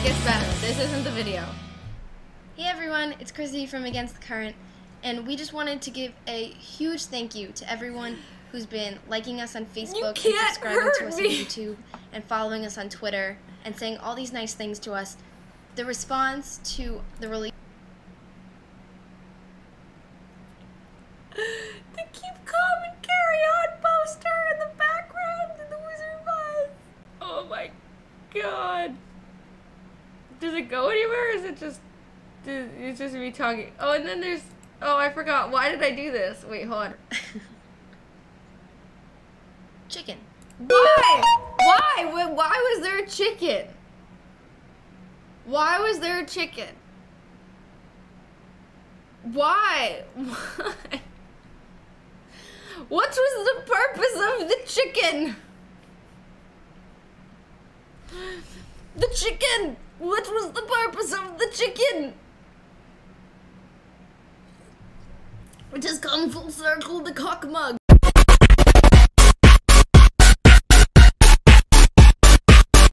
it gets better. This isn't the video. Hey everyone, it's Chrissy from Against the Current, and we just wanted to give a huge thank you to everyone who's been liking us on Facebook and subscribing to us on YouTube and following us on Twitter and saying all these nice things to us. The response to the release The keep calm and carry on poster in the background in the Wizard Bus. Oh my god. Does it go anywhere or is it just does- it's just me talking? Oh, and then there's oh I forgot. Why did I do this? Wait, hold on. chicken. Why? Why? Why was there a chicken? Why was there a chicken? Why? Why? What was the purpose of the chicken? The chicken! What was the purpose of the chicken? It has come full circle, the cock mug.